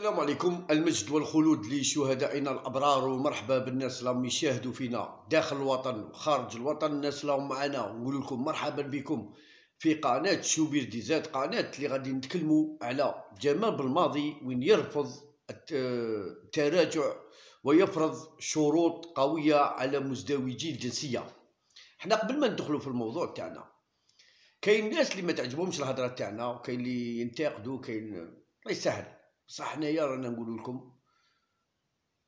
السلام عليكم. المجد والخلود لشهدائنا الأبرار ومرحبا بالناس اللي راهم يشاهدوا فينا داخل الوطن وخارج الوطن. الناس اللي راهم معنا نقول لكم مرحبا بكم في قناة شوبير ديزات قناة اللي غادي نتكلموا على جمال بالماضي وين يرفض التراجع ويفرض شروط قوية على مزدوجي الجنسية. حنا قبل ما ندخلوا في الموضوع تاعنا كاين ناس اللي ما تعجبهمش الهضرة تاعنا وكاين اللي ينتقدوا كاين الله يسهل. بصح حنايا رانا نقول لكم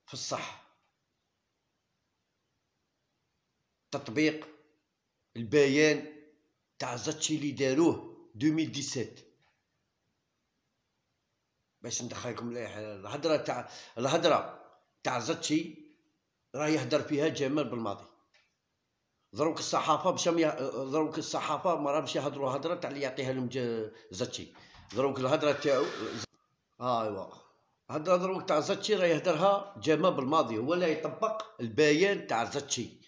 في الصح تطبيق البيان تاع زاتشي اللي داروه 2017 باش ندخلكم الهضره تاع الهضره تاع زاتشي راه يهدر فيها جمال بالماضي. دروك الصحافة باش دروك الصحافة ما راهمش يهضروا هضره تاع اللي يعطيها لهم زاتشي دروك الهضره تاعو ايوا هضره دروك تاع زاتشي راه يهدرها جمال بالماضي. هو اللي يطبق البيان تاع زاتشي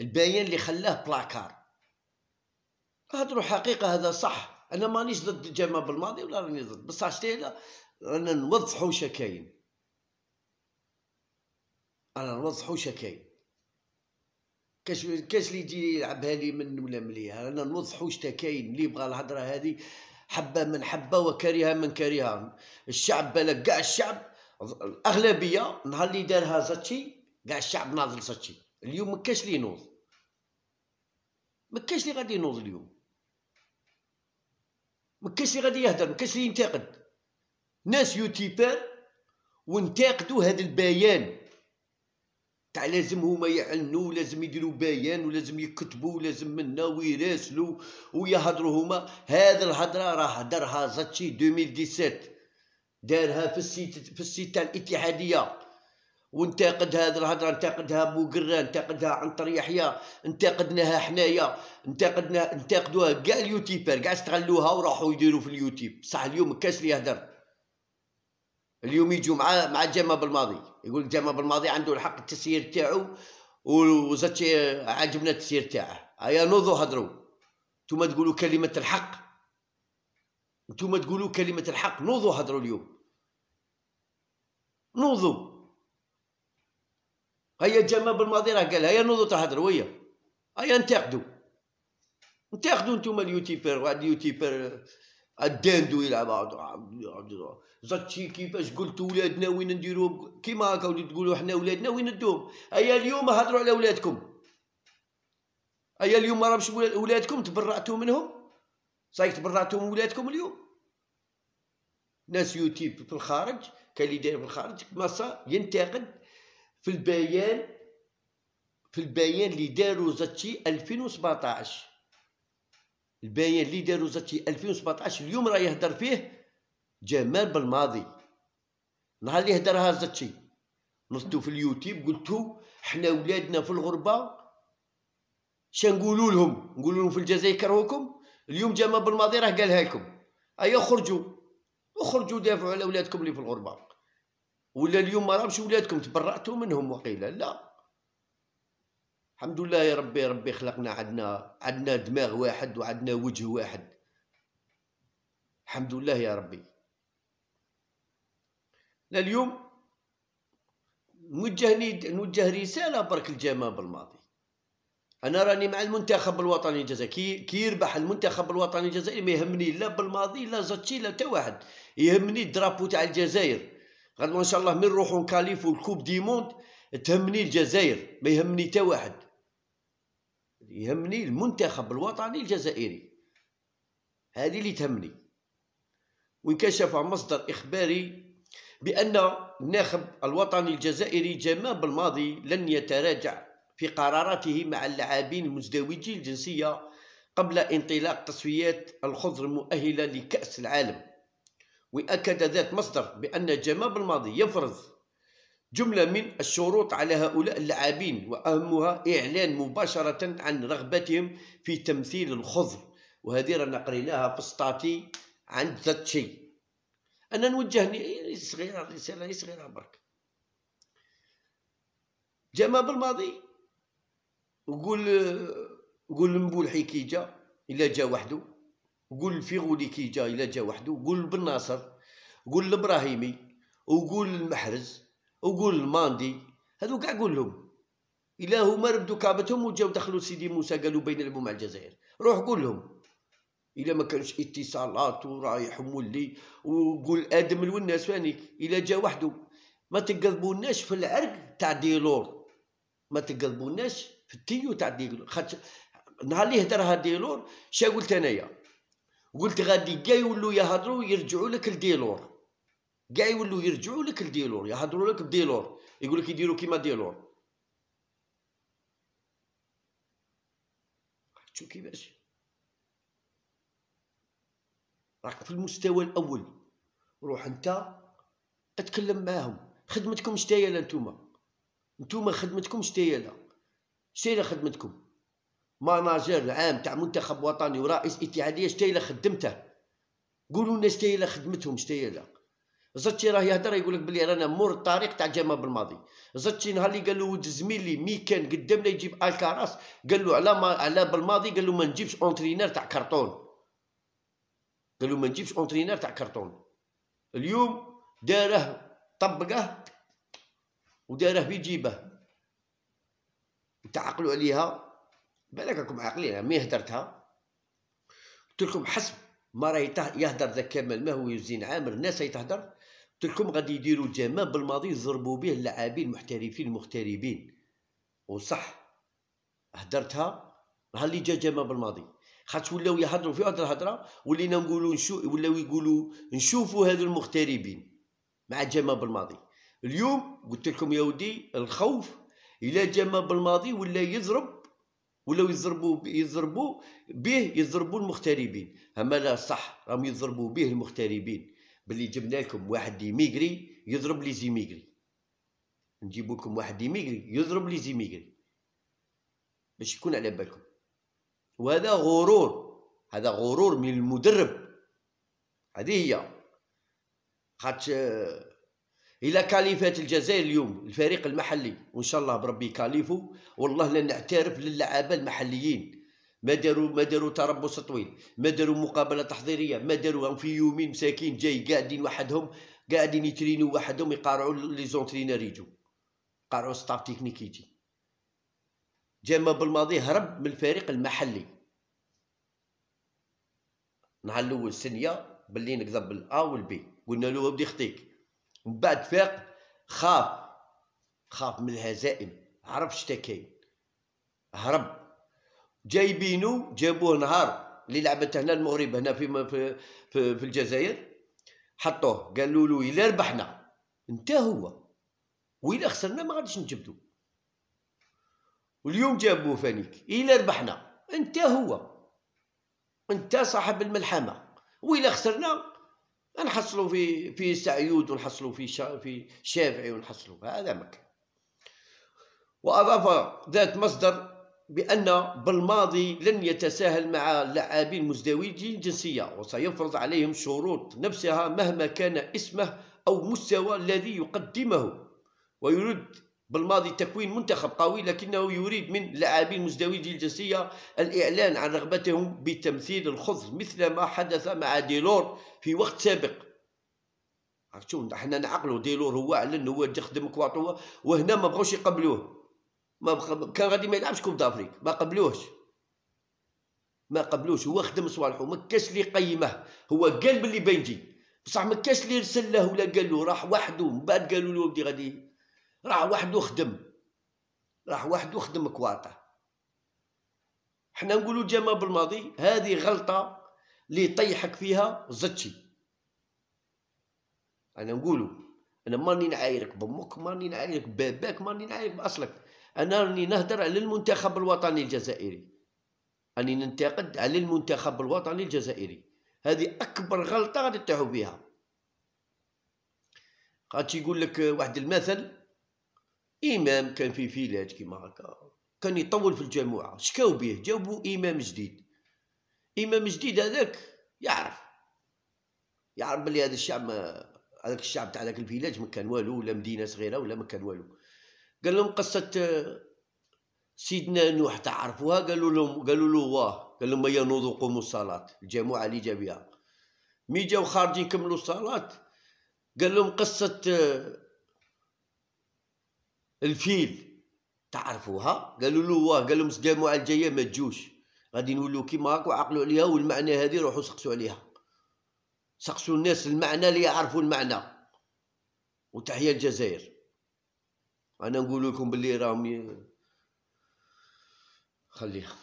البيان اللي خلاه بلاكار. هضروا حقيقة هذا صح. أنا مانيش ضد جمال بالماضي ولا راني ضد. بصح شتي رانا نوضحوا شكاين. أنا نوضحوا شكاين. كاش كاش اللي يجي يلعبها لي من ولا مليها أنا نوضحوا واش كاين اللي يبغى الهضره هذه حبة من حبة وكرهها من كرهها الشعب بالك كاع الشعب الأغلبية نهار اللي دارها زاتشي كاع الشعب ناضل زاتشي اليوم ما كاش اللي ينوض ما اللي غادي ينوض اليوم. ما كاش اللي غادي يهدر ما كاش اللي ينتقد. ناس يوتيوبر وانتقدوا هذا البيان. تاع لازم هما يعلنوا لازم يديروا بيان ولازم يكتبوا لازم منا ويراسلوا ويهضروا هما. هذا الهضرة راه هدرها زاتشي 2017 دارها في ال site في ال site تاع الاتحادية. وانتقد هذا الهضرة انتقدها بوقرا انتقدها عنتر يحيى انتقدناها حنايا انتقدنا انتقدوها كاع اليوتيوبر كاع استغلوها وراحوا يديروا في اليوتيوب. صح اليوم كاش اللي يهدر اليوم يجوا مع مع جمال بالماضي. يقول جمال بالماضي عنده الحق التسيير تاعو وزاتشي عجبنا التسيير تاعه. هيا نوضوا هضروا نتوما تقولوا كلمة الحق. نتوما تقولوا كلمة الحق. نوضوا هضروا اليوم. نوضوا هيا جمال بالماضي راه قال هيا نوضوا تهضروا ويا. هيا انتقدوا انتقدوا نتوما اليوتيوبر واحد اليوتيوبر الداندو يلعب زاتشي كيفاش قلت ولادنا وين نديرو؟ كيما هكا وليد تقولوا حنا ولادنا وين ندوهم أيا اليوم هضروا على ولادكم. أيا اليوم ما راهمش ولادكم تبرعتوا منهم؟ صايك تبرعتوا من ولادكم اليوم؟ ناس يوتيوب في الخارج كاين اللي داير في الخارج ماسا ينتقد في البيان في البيان اللي داروا زاتشي 2017 البيان اللي داروا زاتشي 2017 اليوم راه يهدر فيه جمال بالماضي. نهار اللي هدرها زاتشي نصتو في اليوتيوب قلتو حنا ولادنا في الغربة شنقولوا لهم؟ نقولوا لهم في الجزائر يكرهوكم؟ اليوم جمال بالماضي راه قالها لكم. أيا خرجوا. اخرجوا دافعوا على ولادكم اللي في الغربة. ولا اليوم ما راهمش ولادكم تبرأتوا منهم وقيلا لا. الحمد لله يا ربي ربي خلقنا عندنا عندنا دماغ واحد وعندنا وجه واحد. الحمد لله يا ربي. اليوم نوجه نوجه رسالة برك لجمال بالماضي. أنا راني مع المنتخب الوطني الجزائري. كي يربح المنتخب الوطني الجزائري ما يهمني لا بالماضي لا زاتشي لا حتى واحد. يهمني ال drapeau تاع الجزائر. غد ان شاء الله من نروحو نكاليفو ال coupe du monde تهمني الجزائر. ما يهمني حتى واحد. يهمني المنتخب الوطني الجزائري. هذه اللي تهمني. وانكشف مصدر إخباري بأن الناخب الوطني الجزائري جمال بالماضي لن يتراجع في قراراته مع اللاعبين المزدوجي الجنسية قبل انطلاق تصفيات الخضر المؤهلة لكأس العالم. وأكد ذات مصدر بأن جمال بالماضي يفرض جملة من الشروط على هؤلاء اللاعبين وأهمها إعلان مباشرة عن رغبتهم في تمثيل الخضر وهذه رانا قريناها في ستاتي عند ذات شيء. أنا نوجه صغيرة رسالة صغيرة برك. جمال بالماضي؟ وقول قول المبولحي كي جا إلا جا وحده. قول الفيغولي كي جا إلا جا وحده. قول بن ناصر قول الإبراهيمي وقول المحرز. وقول الماندي هذو كاع قول لهم الا هما ردوا كابتهم وجاو دخلوا سيدي موسى قالوا بين يلعبوا مع الجزائر. روح قول لهم الا ما كانش اتصالات ورايح ومولي وقول آدم الوناس فانيك الا جا وحده. ما تقلبوناش في العرق تاع ديلور. ما تقلبوناش في التيو تاع ديلور. خاطر نهار اللي هدرها ديلور شا قلت أنايا؟ قلت غادي كاع يولوا يهضروا يرجعوا لك لديلور. كاع يولوا يرجعوا لك لديلور يهضروا لك بديلور يقول لك يديروا كيما ديلور. شو كيفاش. راك في المستوى الأول. روح أنت أتكلم معاهم. خدمتكم شتايلة نتوما. نتوما خدمتكم شتايلة. شتايلة خدمتكم. manager عام تاع منتخب وطني ورئيس اتحادية شتايلة خدمته. قولوا لنا شتايلة خدمتهم شتايلة. زطشي راه يهدر يقول لك بلي رانا مور الطريق تاع جمال بالماضي زطشي نهار اللي قال له زميلي مي كان قدامنا يجيب الكاراس قال له على ما على بالماضي قال له ما نجيبش entraîneur تاع كرتون. قالوا ما نجيبش entraîneur تاع كرتون. اليوم داره طبقه وداره في جيبه تعقلوا عليها بالك راكم عاقلين مي هدرتها. قلت لكم حسب ما راه يهدر ذاك كمال ما هو يزين عامر الناس تهدر. قلت لكم غادي يديروا جمال بالماضي يضربوا به اللاعبين المحترفين المغتربين. وصح هدرتها نهار اللي جا جمال بالماضي. خاطر ولاو يهضروا في هذه الهضرة ولينا نقولوا نشو ولاو يقولوا نشوفوا هذو المغتربين مع جمال بالماضي. اليوم قلت لكم يا ودي الخوف إلى جمال بالماضي ولا يضرب ولاو يضربوا يضربوا به يضربوا المغتربين. أما لا صح راهم يضربوا به المغتربين. باللي جبنا لكم واحد يميغري يضرب لي زيميغري نجيب لكم واحد يميغري يضرب لي زيميغري باش يكون على بالكم. وهذا غرور. هذا غرور من المدرب. هذه هي. خاطش إلى كاليفات الجزائر اليوم الفريق المحلي وإن شاء الله بربي كاليفو والله لن نعترف للعابة المحليين. ما داروا ما داروا تربص طويل. ما داروا مقابلة تحضيرية. ما داروا في يومين مساكين جاي قاعدين وحدهم قاعدين يترينوا وحدهم يقارعوا les entraîneurs يجوا. قارعوا staff technique يجي. جمال بالماضي هرب من الفريق المحلي. نهار الأول سنيا باللي نكذب بالأ والبي قلنا له بدي خطيك. من بعد فاق خاف. خاف من الهزائم. عرف شتا كاين. هرب. جايبينو جابوه نهار اللي لعبت هنا المغرب هنا في في في, في الجزائر حطوه قالوا له إلا ربحنا. انت هو. وإلا خسرنا ما غاديش نجبدو. واليوم جابوه فانيك. إلا ربحنا. انت هو. انت صاحب الملحمة. وإلا خسرنا نحصلوا في في سعيود ونحصلوا في شا في شافعي ونحصلوا. هذا مكان وأضاف ذات مصدر بأن بالماضي لن يتساهل مع اللاعبين مزدوجي الجنسية وسيفرض عليهم شروط نفسها مهما كان اسمه أو مستوى الذي يقدمه. ويريد بالماضي تكوين منتخب قوي لكنه يريد من لاعبين مزدوجي الجنسية الإعلان عن رغبتهم بتمثيل الخضر مثل ما حدث مع ديلور في وقت سابق. شوف إحنا نعقلوا ديلور هو اعلن هو جا خدم كواطو وهنا ما بغوش يقبلوه. ما بخ... كان غادي ما يلعبش coupe d'Afrique ما قبلوهش ما قبلوش. هو خدم صوالحو ما كاش اللي قيمة. هو قال باللي بينجي بصح ما كاش اللي رسل له ولا قال له راح وحده. من بعد قالوا له ودي غادي راح وحده خدم. راح وحده خدم كواطه حنا نقولوا جمال بالماضي هذه غلطة اللي طيحك فيها زتشي. أنا نقولوا أنا ماني نعايرك بامك ماني نعايرك باباك ماني نعايرك بأصلك. أنا راني نهدر على المنتخب الوطني الجزائري. راني ننتقد على المنتخب الوطني الجزائري. هذه أكبر غلطة غادي تطيحوا بها. غادي يقول لك واحد المثل إمام كان في فيلاج كيما هكا كان يطول في الجماعه شكاو به جاوبوا إمام جديد. إمام جديد هذاك يعرف. يعرف بلي هذا الشعب هذاك الشعب تاع هذاك الفيلاج ما كان والو ولا مدينة صغيرة ولا ما كان والو. قال لهم قصة سيدنا نوح تعرفوها؟ قالوا لهم قالوا له واه. قال لهم يا نوضوا قوموا الصلاة. الجماعة اللي جا بها مي جاو خارجين كملوا الصلاة. قال لهم قصة آه، الفيل. تعرفوها؟ قالوا له واه. قال لهم الجمعة الجاية ما تجوش. غادي نولوا كيما هاك وعقلوا عليها والمعنى هذه روحوا سقسوا عليها. سقسوا الناس المعنى اللي يعرفوا المعنى. وتحية الجزائر. أنا نقول لكم باللي راهم خليها